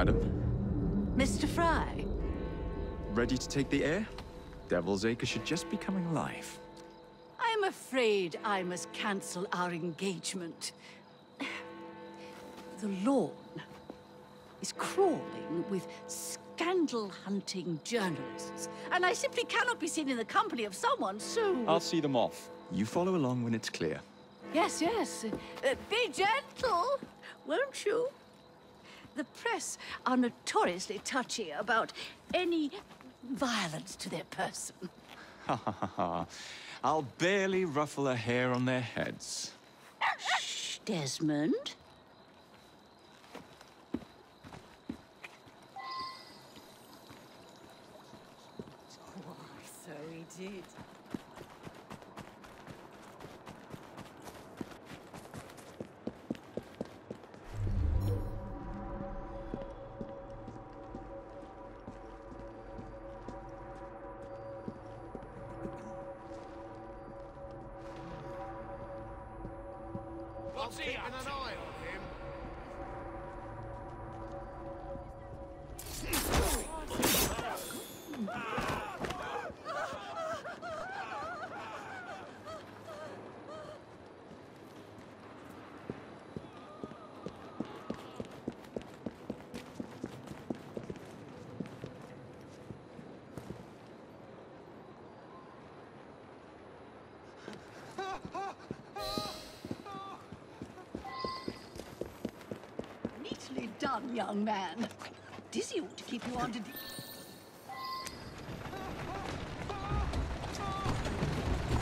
Madam, Mr. Frye, ready to take the air? Devil's Acre should just be coming alive. I'm afraid I must cancel our engagement. The lawn is crawling with scandal-hunting journalists, and I simply cannot be seen in the company of someone so... I'll see them off. You follow along when it's clear. Yes, yes. Uh, be gentle, won't you? The press are notoriously touchy about any violence to their person. Ha ha ha ha. I'll barely ruffle a hair on their heads. Shh, Desmond. Done, young man. Dizzy ought to keep you under the...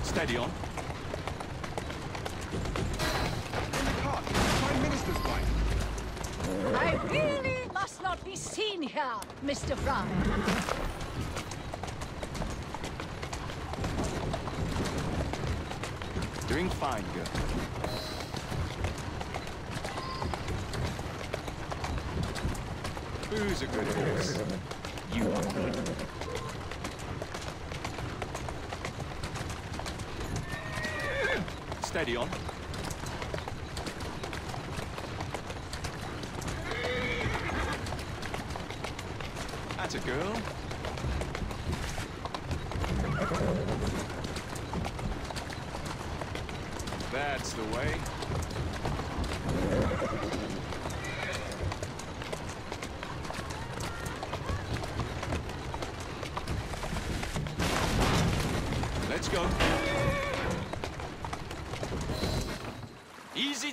Steady on. In the car, Prime Minister's wife. I really must not be seen here, Mr. Frye. Doing fine, girl. Who's a good horse? You are good. Steady on. That's a girl. That's the way.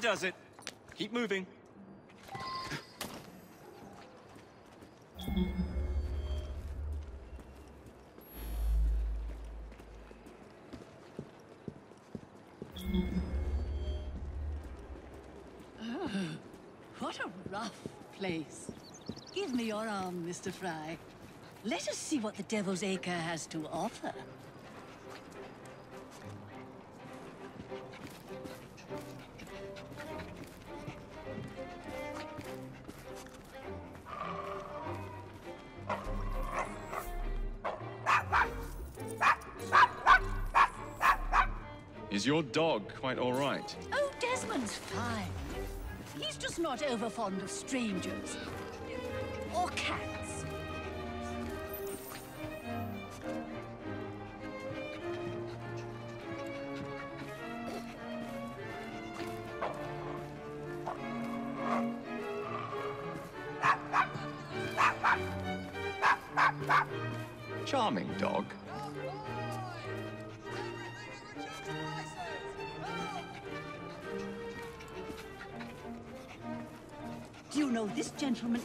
Does it. Keep moving. Oh, what a rough place. Give me your arm, Mr. Frye. Let us see what the Devil's Acre has to offer. Is your dog quite all right? Oh, Desmond's fine. He's just not over fond of strangers. Or cats.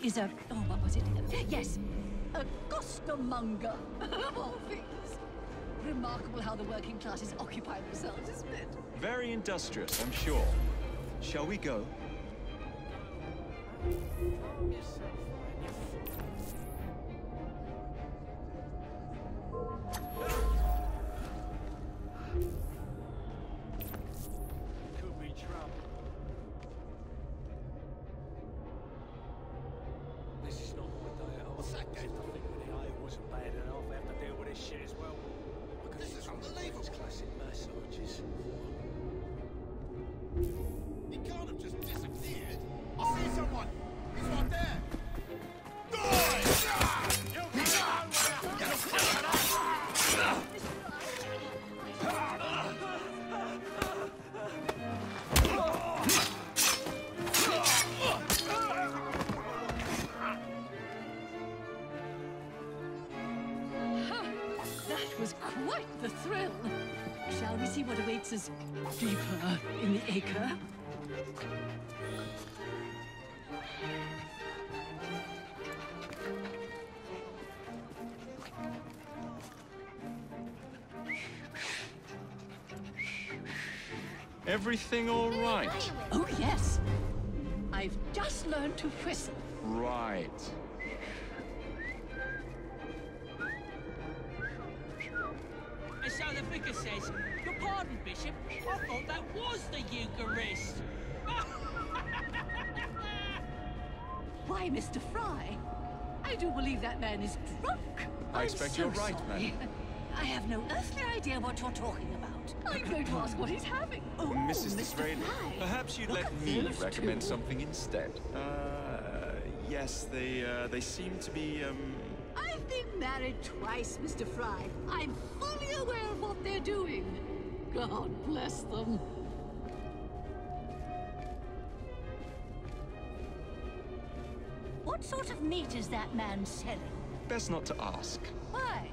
Is a... Oh, what was it? Yes, a costermonger, of all things. Remarkable how the working classes occupy themselves, isn't it? Very industrious, I'm sure. Shall we go? Everything all right? Oh, yes. I've just learned to whistle. Right. And so the vicar says, Your pardon, Bishop, I thought that was the Eucharist. Why, Mr. Frye? I do believe that man is drunk. I I'm expect so you're right, sorry. I have no earthly idea what you're talking about. I'm going to ask what he's having. Oh, Mrs. Mr. Disraeli, Frye. perhaps you'd Look let me recommend two. something instead. Uh, yes, they, uh, they seem to be, um... I've been married twice, Mr. Frye. I'm fully aware of what they're doing. God bless them. What sort of meat is that man selling? Best not to ask. Why?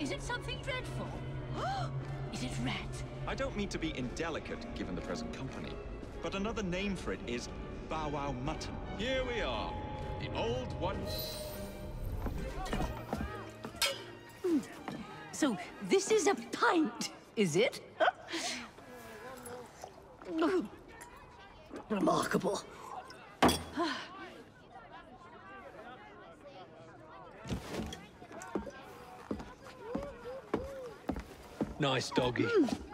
Is it something dreadful? is it rat? I don't mean to be indelicate, given the present company, but another name for it is Bow Wow Mutton. Here we are, the old one. So this is a pint, is it? Remarkable. Nice doggy. Good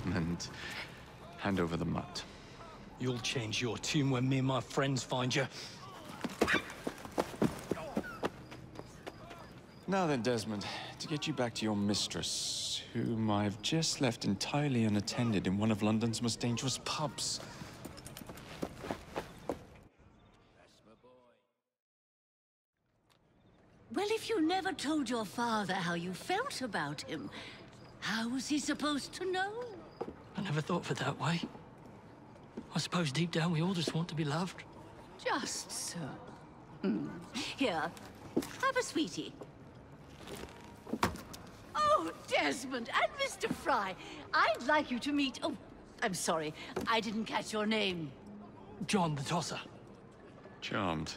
boy, Desmond. Hand over the mutt. You'll change your tune when me and my friends find you. Now then, Desmond, to get you back to your mistress, whom I've just left entirely unattended in one of London's most dangerous pubs. Well, if you never told your father how you felt about him, how was he supposed to know? I never thought of it that way. I suppose deep down we all just want to be loved. Just so. Hmm. Here, have a sweetie. Oh, Desmond and Mr. Frye, I'd like you to meet. Oh, I'm sorry, I didn't catch your name. John the Tosser. Charmed.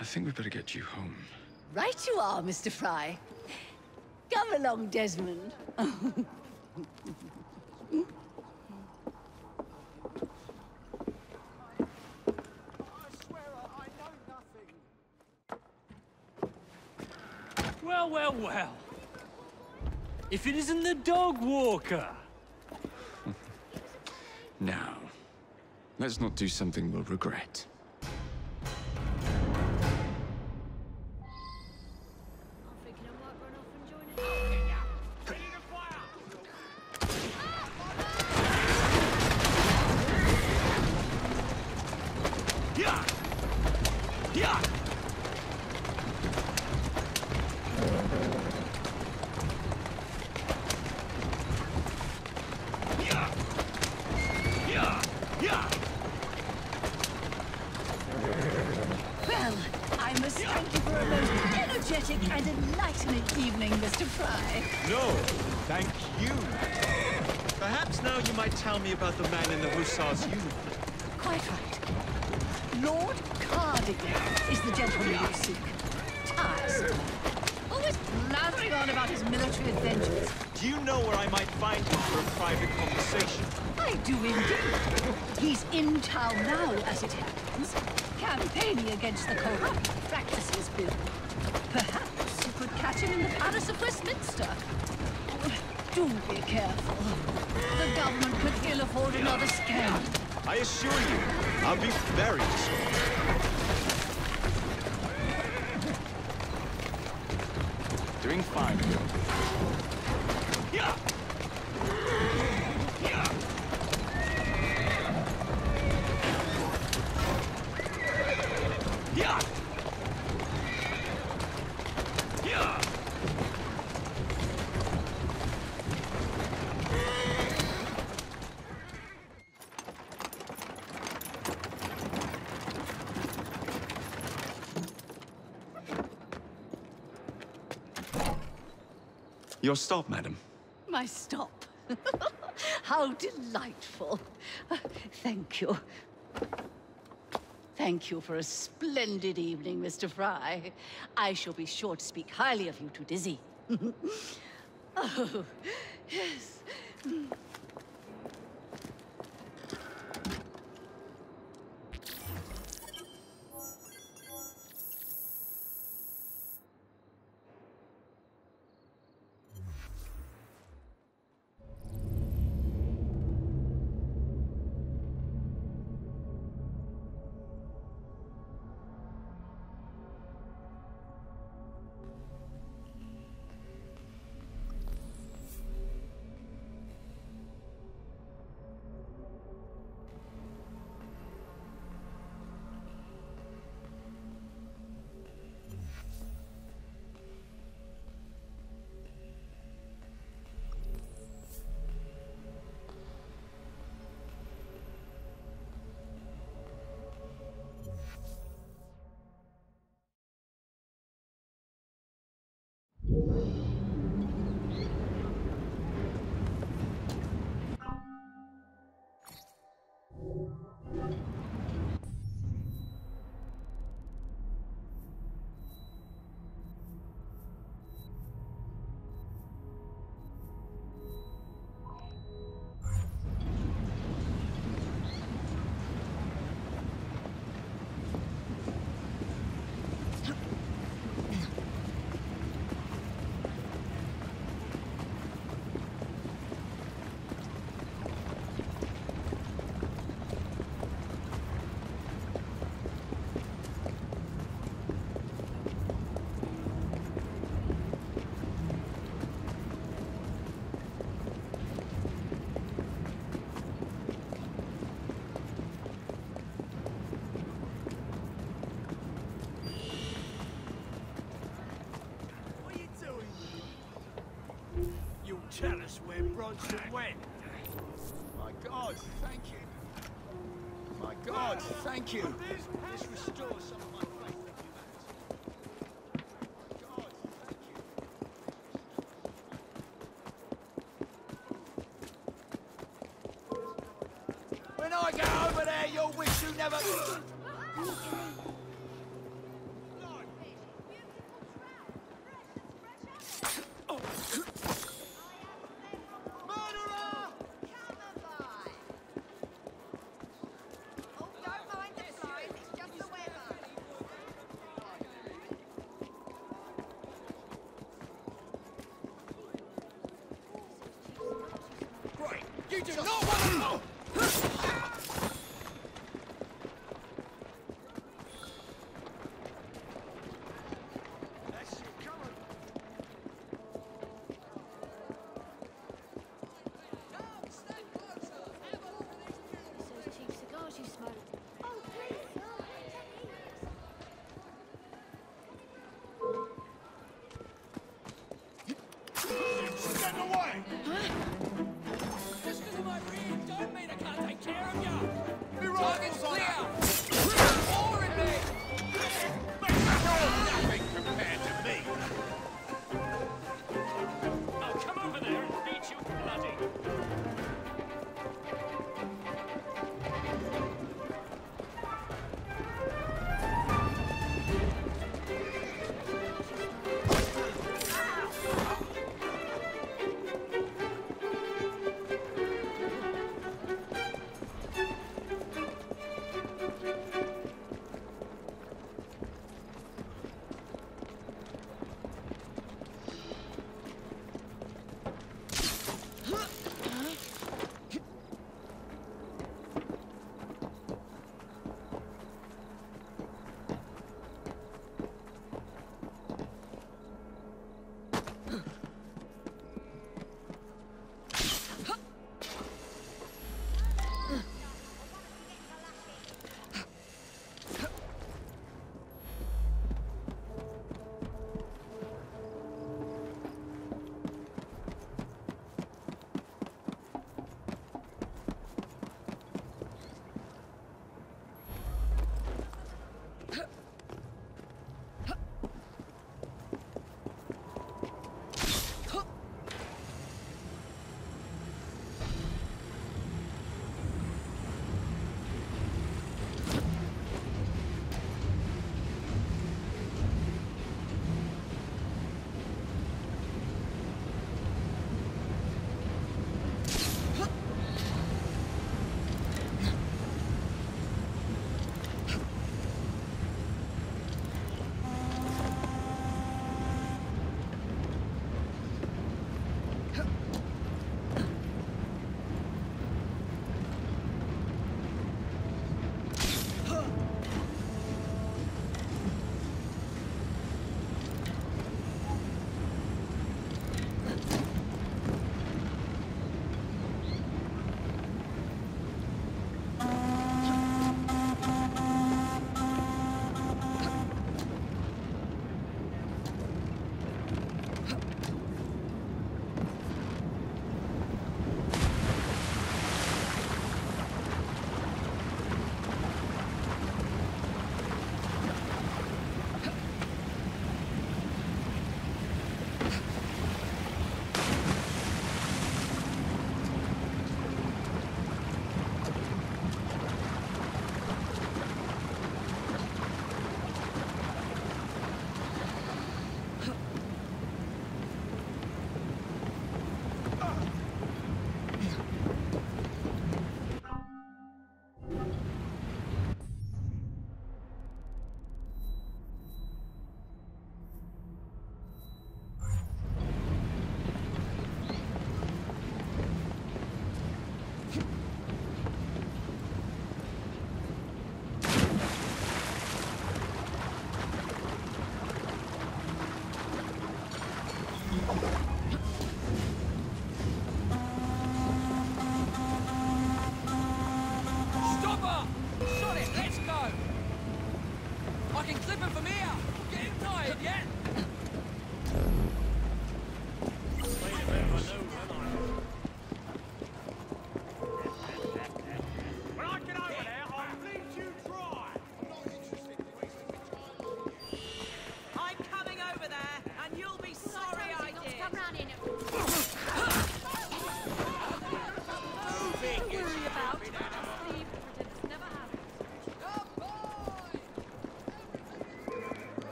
I think we better get you home. Right you are, Mr. Frye. Come along, Desmond. Well, well. If it isn't the dog walker. Now, let's not do something we'll regret. No, thank you. Perhaps now you might tell me about the man in the hussar's uniform. Quite right. Lord Cardigan is the gentleman you seek. Tiresome. Always blathering on about his military adventures. Do you know where I might find him for a private conversation? I do indeed. He's in town now, as it happens, campaigning against the corrupt practices bill. Perhaps you could catch him in the Palace of Westminster. Do be careful. The government could ill afford another scare. I assure you, I'll be very discreet. Your stop, madam. My stop. How delightful. Uh, thank you. Thank you for a splendid evening, Mr. Frye. I shall be sure to speak highly of you to Dizzy. oh, yes. Mm. Where Bronson went. My God, thank you. My God, thank you. This restores some of my faith in humanity. God, thank you. When I get over there, you'll wish you never... Murderer! Oh, don't mind the flies, it's just the weather. Great. You do not want to... That's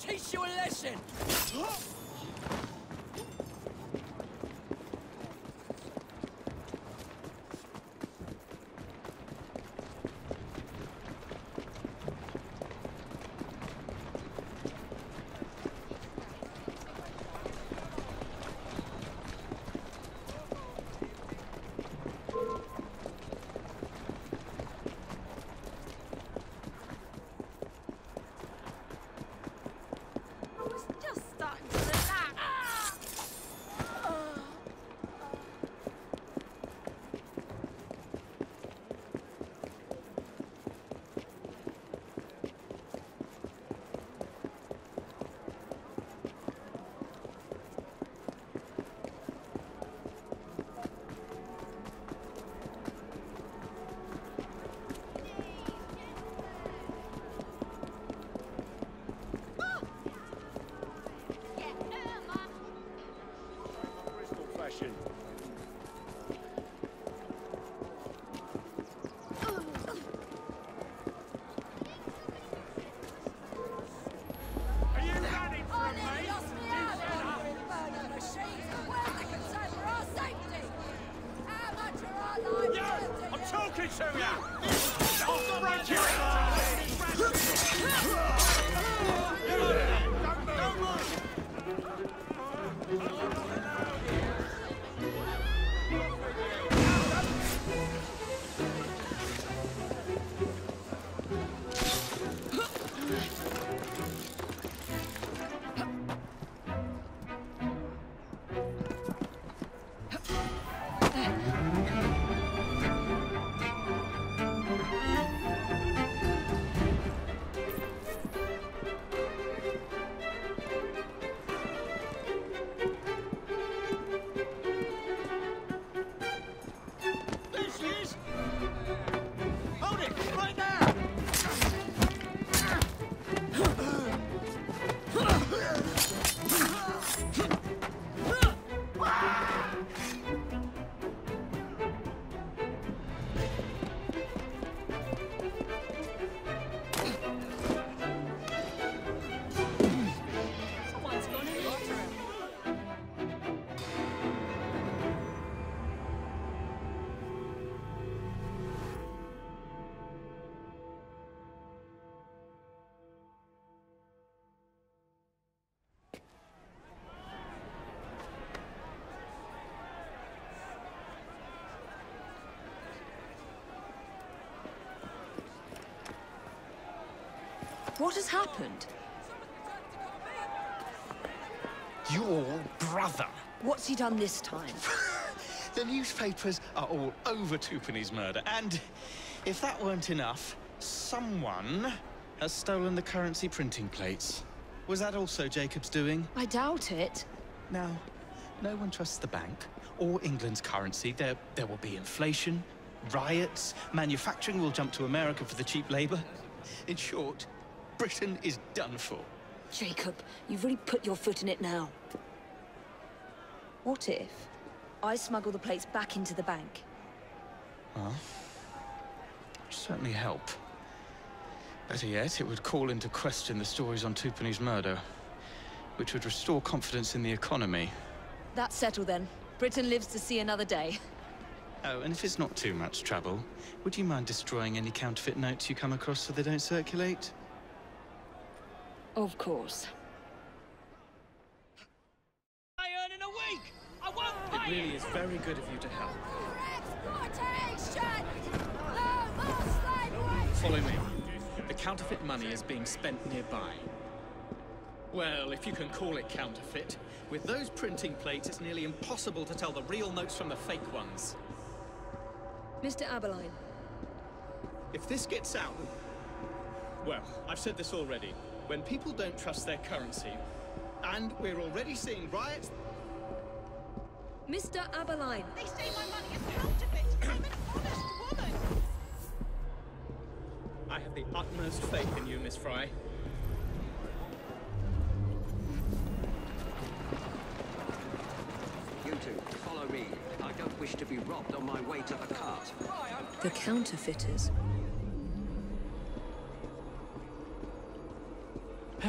teach you a lesson? What has happened? Your brother. What's he done this time? The newspapers are all over Twopenny's murder, and if that weren't enough, someone has stolen the currency printing plates. Was that also Jacob's doing? I doubt it. Now, no one trusts the bank or England's currency. There, there will be inflation, riots, manufacturing will jump to America for the cheap labor. In short, Britain is done for. Jacob, you've really put your foot in it now. What if I smuggle the plates back into the bank? Well, certainly help. Better yet, it would call into question the stories on Twopenny's murder, which would restore confidence in the economy. That's settled then. Britain lives to see another day. Oh, and if it's not too much trouble, would you mind destroying any counterfeit notes you come across so they don't circulate? Of course. I earn in a week. I won't pay Really is very good of you to help. Exploitation! No more slavery! Follow me. The counterfeit money is being spent nearby. Well, if you can call it counterfeit. With those printing plates, it's nearly impossible to tell the real notes from the fake ones. Mr. Abberline, If this gets out... Well, I've said this already. When people don't trust their currency, and we're already seeing riots... Mr. Abberline, They say my money is counterfeit. I'm an honest woman. I have the utmost faith in you, Miss Frye. You two, follow me. I don't wish to be robbed on my way to the cart. The counterfeiters.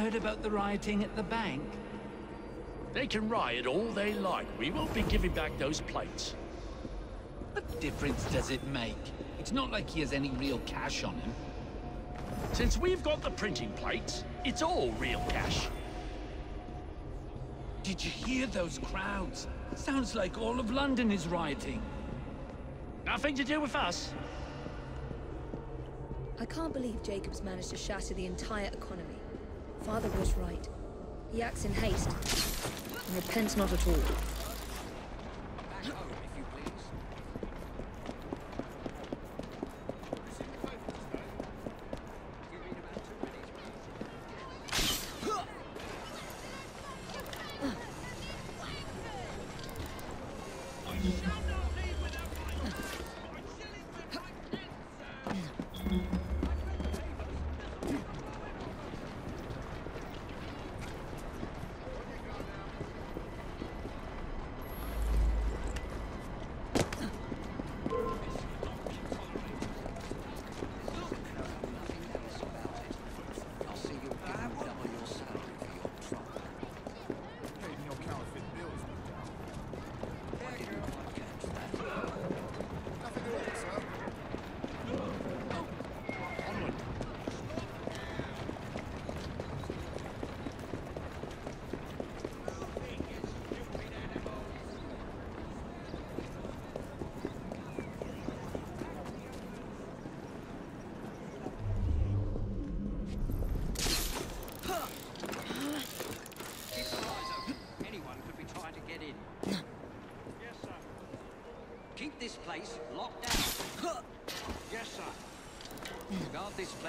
Heard about the rioting at the bank? They can riot all they like. We won't be giving back those plates. What difference does it make? It's not like he has any real cash on him. Since we've got the printing plates, it's all real cash. Did you hear those crowds? Sounds like all of London is rioting. Nothing to do with us. I can't believe Jacobs managed to shatter the entire economy. Father was right. He acts in haste, and repents not at all.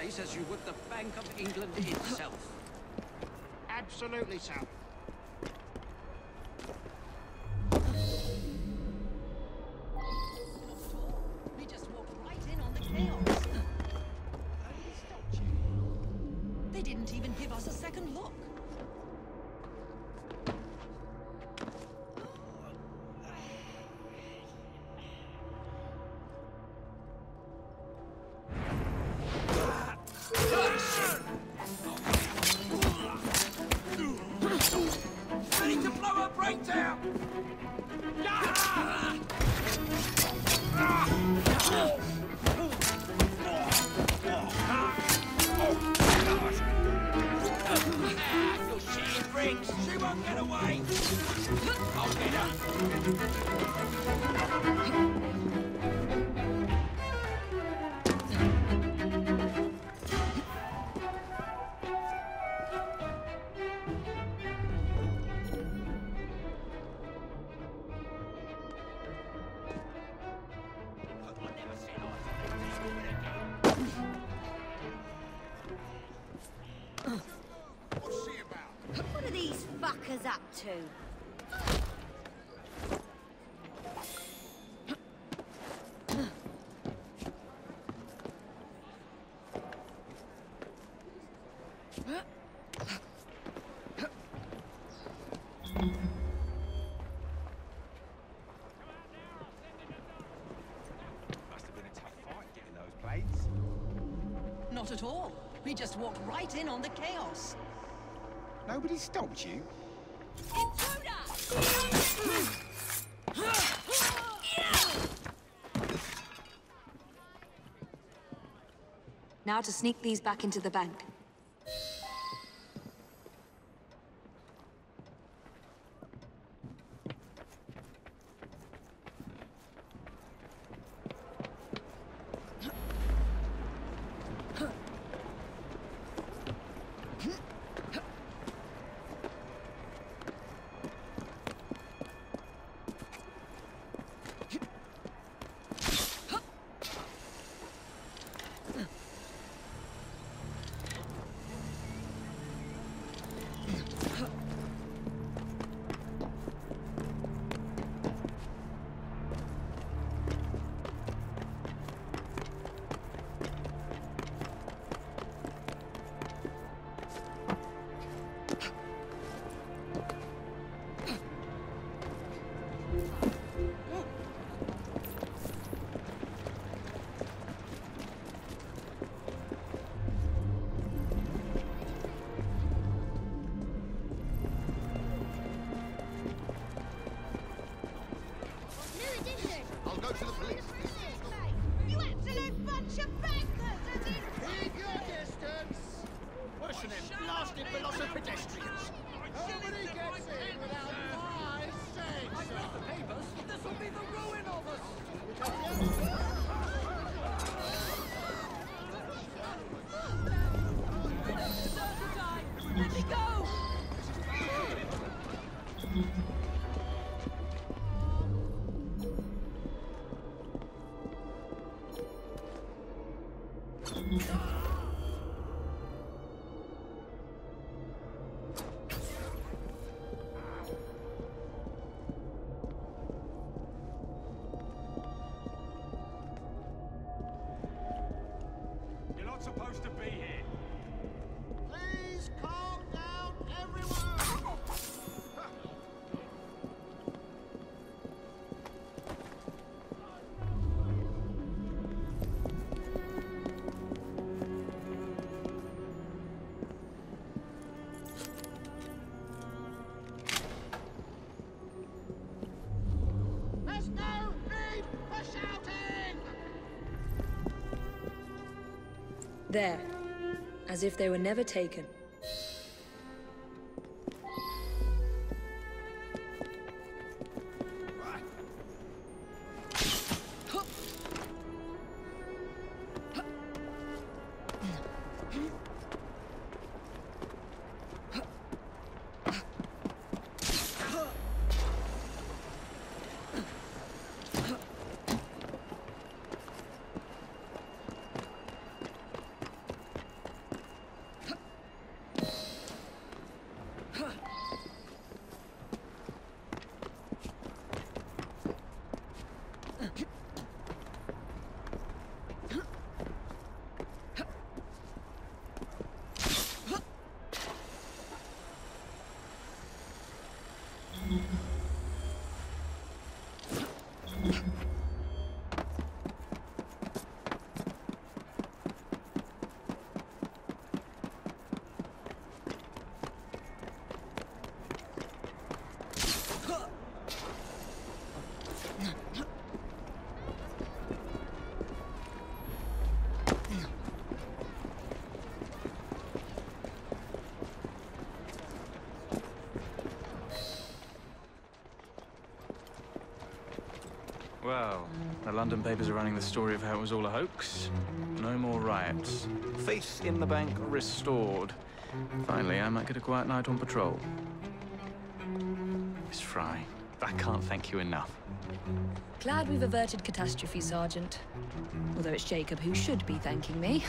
Place as you would the Bank of England itself. Absolutely, sir. Getting those plates. Not at all. We just walked right in on the chaos. Nobody stopped you? Now to sneak these back into the bank. Blasted velocipedestrians. Nobody gets in without my saying so. the papers. This will be the ruin of us. Let me go! There. As if they were never taken. The London papers are running the story of how it was all a hoax. No more riots. Faith in the bank restored. Finally, I might get a quiet night on patrol. Miss Frye, I can't thank you enough. Glad we've averted catastrophe, Sergeant. Although it's Jacob who should be thanking me.